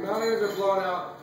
Mountaineers are blowing out.